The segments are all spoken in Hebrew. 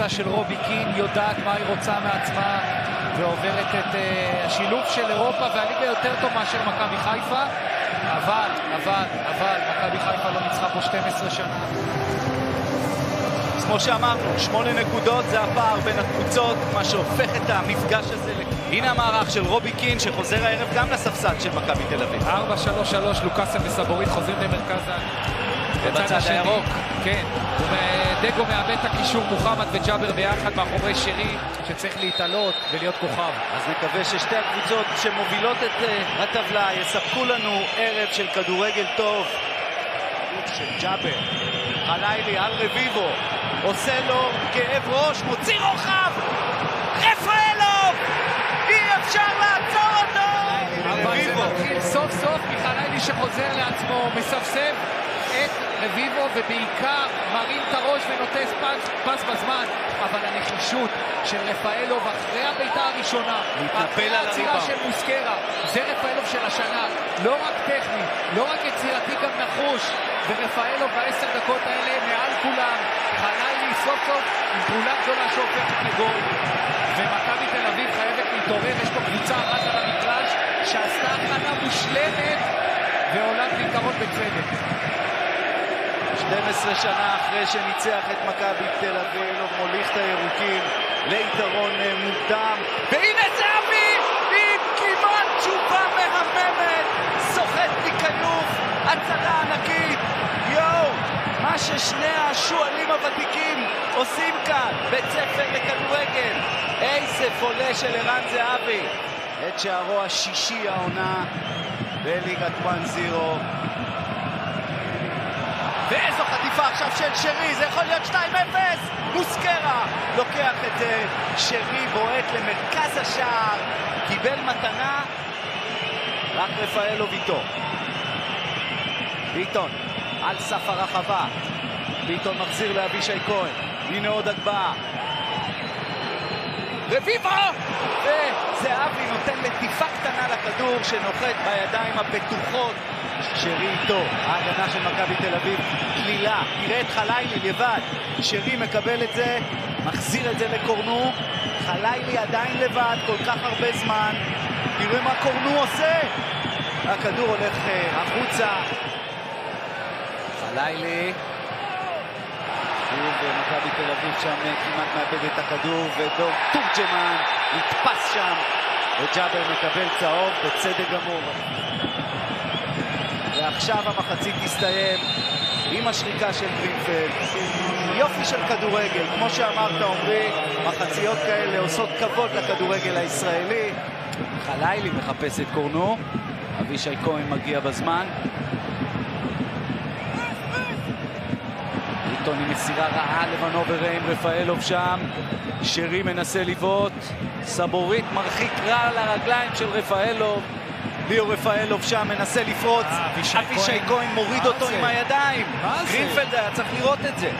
הקבוצה של רובי קין יודעת מה היא רוצה מעצמה ועוברת את uh, השילוב של אירופה והליגה יותר טוב מאשר מכבי חיפה אבל, אבל, אבל, מכבי חיפה לא ניצחה פה 12 שנה. אז כמו שאמרנו, שמונה נקודות זה הפער בין הקבוצות, מה שהופך את המפגש הזה ל... הנה המערך של רובי קין שחוזר הערב גם לספסל של מכבי תל אביב. 4-3-3, לוקאסם וסבורית חוזרים למרכז ה... ובצד הירוק. כן, דגו מאבד את הקישור מוחמד וג'אבר ביחד מאחורי שרי שצריך להתעלות ולהיות כוכב. אז נקווה ששתי הקבוצות שמובילות את uh, הטבלה יספקו לנו ערב של כדורגל טוב. של ג'אבר, חלילי על רביבו, עושה לו כאב ראש, מוציא רוחב! רפאלוב! אי אפשר לעצור אותו! אבל זה מתחיל סוף סוף מחלילי שחוזר לעצמו, מספסב את רביבו ובעיקר מרים את הראש ונוטס פס, פס בזמן. אבל הנחישות של רפאלוב אחרי הבעיטה הראשונה אחרי העצירה של מוסקרה זה רפאלוב של השנה. לא רק טכני, לא רק יצירתי גם נחוש. ורפאלוב בעשר דקות האלה מעל כולם חלילי סוף סוף עם פעולה גדולה שהופכת לגול. ומכבי תל אביב חייבת להתעורר יש פה קבוצה אחת על המגרש שעשתה הכנה מושלמת ועולה בעיקרון בצדק 12 שנה אחרי שניצח את מכבי תל אביב, מוליך את הירוקים ליתרון אה, מוקדם. והנה זהבי עם כמעט תשובה מהממת, סוחט מכנוף, הצלה ענקית. יואו, מה ששני השועלים הוותיקים עושים כאן, בית ספר לכדורגל. איזה פולה של ערן זהבי. את שערו השישי העונה בליגת 1-0. ואיזו חטיפה עכשיו של שרי, זה יכול להיות 2-0! מוסקרה לוקח את זה, שרי בועט למרכז השער, קיבל מתנה, רק רפאלוב איתו. ביטון על סף הרחבה, ביטון מחזיר לאבישי כהן, הנה עוד הגבהה. רביבו! וזהבי נותן לטיפה קטנה לכדור שנוחת בידיים הבטוחות שרי איתו, ההגנה של מכבי תל אביב, קלילה, תראה את חלילי לבד, שרי מקבל את זה, מחזיר את זה לקורנו, חלילי עדיין לבד, כל כך הרבה זמן, תראה מה קורנו עושה! הכדור הולך uh, החוצה, חלילי, שוב מכבי תל אביב שם אה, כמעט מאבד את הכדור, ודור תורג'מן נתפס שם, וג'אבר מקבל צהוב בצדק גמור. ועכשיו המחצית תסתיים עם השריקה של גרינפלד. יופי של כדורגל, כמו שאמרת עמרי, מחציות כאלה עושות כבוד לכדורגל הישראלי. חלילי מחפש את קורנו, אבישי כהן מגיע בזמן. ביטון עם מסירה רעה לבנובר עם רפאלוב שם. שרי מנסה לבעוט, סבורית מרחיק רע לרגליים של רפאלוב. ליאו רפאלוב שם מנסה לפרוץ, אה, אבישי כהן מוריד אותו עם הידיים. גרינפלד היה צריך לראות את זה.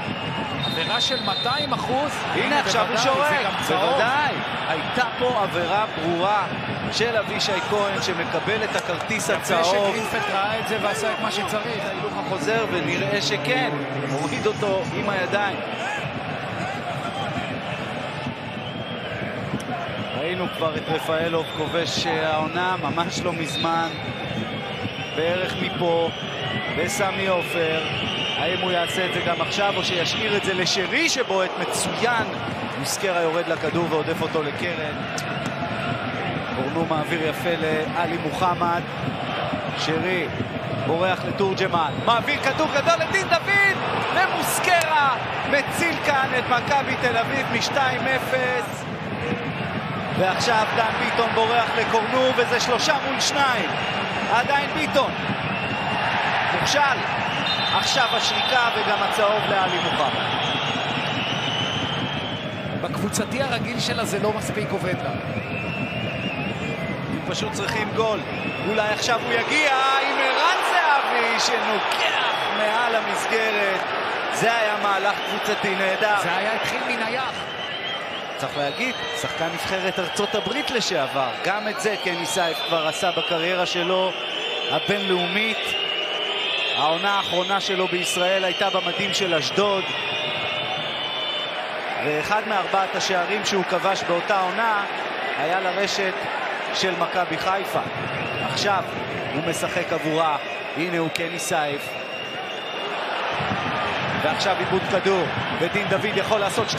עבירה של 200 אחוז. הנה עכשיו הוא שורק. בוודאי. הייתה פה עבירה ברורה של אבישי כהן שמקבל את הכרטיס הצהוב. יפה שגרינפלד ראה את זה ועשה את מה שצריך. ההילוך החוזר ונראה שכן, מוריד אותו עם הידיים. ראינו כבר את רפאלוב כובש העונה ממש לא מזמן, בערך מפה, וסמי עופר. האם הוא יעשה את זה גם עכשיו, או שישאיר את זה לשרי שבועט מצוין? מוסקרה יורד לכדור ועודף אותו לקרן. קורנו מעביר יפה לאלי מוחמד. שרי בורח לתורג'מן, מעביר כדור גדול לדין דוד, ומוסקרה מציל כאן את מכבי תל אביב מ-2-0. ועכשיו דן ביטון בורח לקורנו, וזה שלושה מול שניים. עדיין ביטון. מוכשל. עכשיו השריקה וגם הצהוב לעלי מוחמד. בקבוצתי הרגיל שלה זה לא מספיק עובד לה. הם פשוט צריכים גול. אולי עכשיו הוא יגיע עם ערן זהבי שנוקח מעל המסגרת. זה היה מהלך קבוצתי נהדר. זה היה התחיל מנייח. צריך להגיד, שחקן נבחרת ארצות הברית לשעבר. גם את זה קני סייף כבר עשה בקריירה שלו הבינלאומית. העונה האחרונה שלו בישראל הייתה במדים של אשדוד. ואחד מארבעת השערים שהוא כבש באותה עונה היה לרשת של מכבי חיפה. עכשיו הוא משחק עבורה, הנה הוא קני סייף. ועכשיו עיבוד כדור, ודין דוד יכול לעשות 2-0,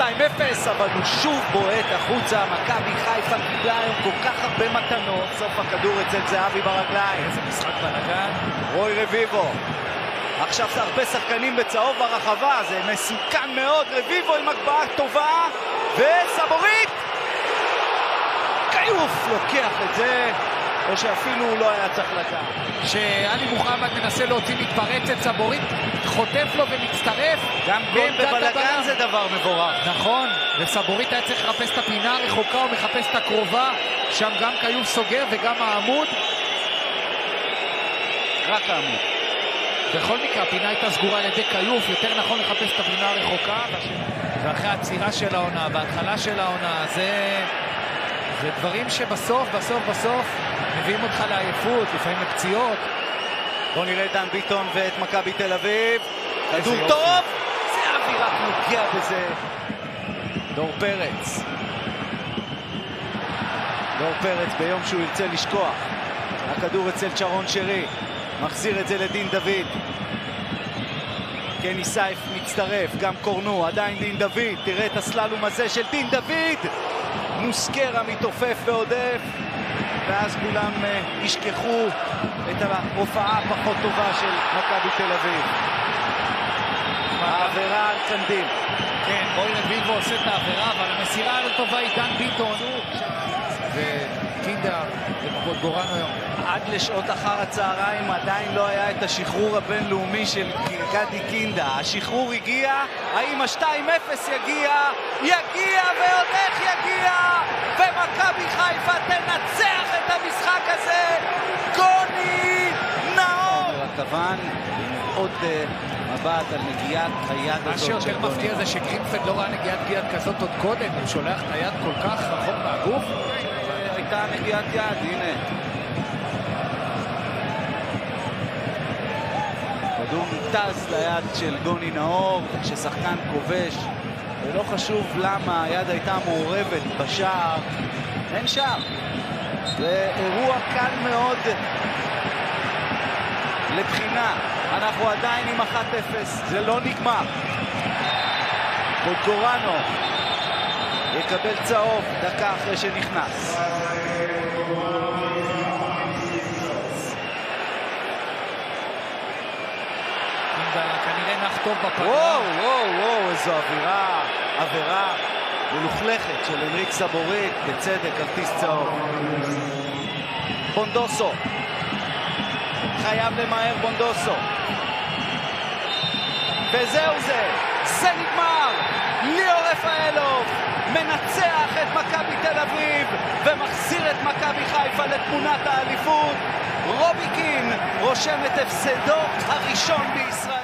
אבל הוא שוב בועט החוצה. מכבי חיפה קיבלה היום כל כך הרבה מתנות. סוף הכדור אצל זהבי ברגליים. איזה משחק בלאגן. רוי רביבו. עכשיו זה הרבה שחקנים בצהוב ברחבה, זה מסוכן מאוד. רביבו עם הגבהה טובה, וסבורית! כיוף לוקח את זה, או שאפילו הוא לא היה צריך לקחת. שעלי מוחמד מנסה להוציא מתפרצת, סבורית חוטף לו ומצטרף. גם גול בבלגן. זה דבר מבורך. נכון, וסבורית היה צריך לחפש את הפינה הרחוקה, הוא מחפש את הקרובה, שם גם כיוף סוגר וגם העמוד. רק העמוד. בכל מקרה, הפינה הייתה סגורה על ידי כיוף, יותר נכון לחפש את הפינה הרחוקה, ואחרי העצירה של העונה, בהתחלה של העונה, זה, זה דברים שבסוף, בסוף, בסוף, מביאים אותך לעייפות, לפעמים לפציעות. בואו נראה את דן ביטון ואת מכבי תל אביב. כדור. טוב! זה אבי רק נוגע בזה. דור פרץ. דור פרץ ביום שהוא ירצה לשכוח. הכדור אצל צ'רון שרי. מחזיר את זה לדין דוד. קני סייף מצטרף, גם קורנו, עדיין דין דוד. תראה את הסללום הזה של דין דוד! מוסקרה מתעופף ועודף. ואז כולם אה, ישכחו את ההופעה הפחות טובה של מכבי תל אביב. העבירה על קנדיל. כן, רוי רביבו עושה את העבירה, אבל המסירה הטובה היא דן ביטון. וקינדה וגורנו היום. עד לשעות אחר הצהריים עדיין לא היה את השחרור הבינלאומי של גדי קינדה. השחרור הגיע, האם ה-2-0 יגיע? יגיע ועוד איך יגיע! ומכבי חיפה תנצח את המשחק הזה! גוני נאור! הכוון, עוד אה, מבט על נגיעת היד מה הזאת של שיותר גוני מפתיע נאור. זה שקרינפלד לא ראה נגיעת יד כזאת עוד קודם, הוא שולח את היד כל כך רחוק מהגוף. הייתה נגיעת יד, הנה. כדור מוטס ליד של גוני נאור, כששחקן כובש, ולא חשוב למה היד הייתה מעורבת בשער, אין שער. זה אירוע קל מאוד לבחינה. אנחנו עדיין עם 1-0, זה לא נגמר. בודגורנו יקבל צהוב דקה אחרי שנכנס. כנראה נח טוב בפגרה. וואו, וואו, וואו, איזו אווירה, עבירה מלוכלכת של אנריק סבורית, בצדק, כרטיס צהוב. בונדוסו, חייב למהר בונדוסו. וזהו זה, זה נגמר! ליאור רפאלוב מנצח את מכבי תל אביב ומחזיר את מכבי חיפה לתמונת האליפות. רובי קין רושם את הפסדו הראשון בישראל.